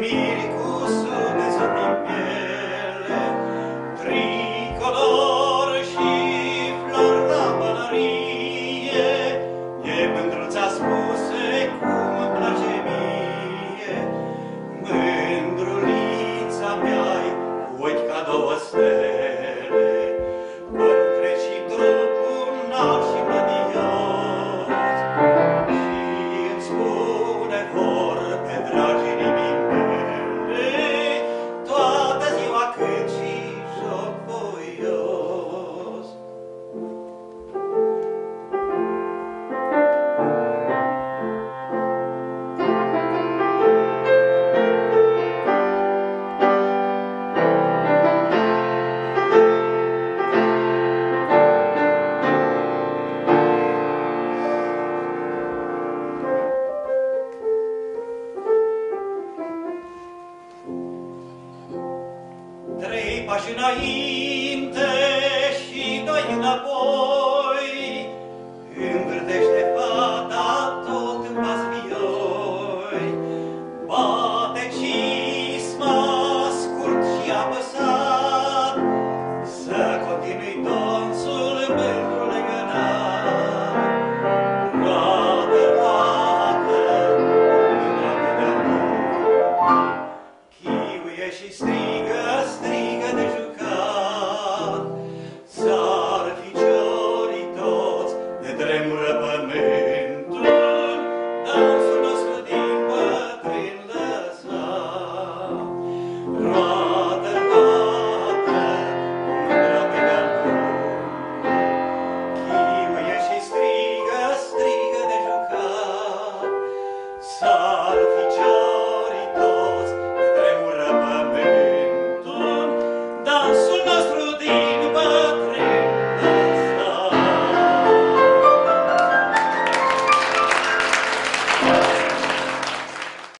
me. pași înainte și doi înapoi, învârtește Nosso dia.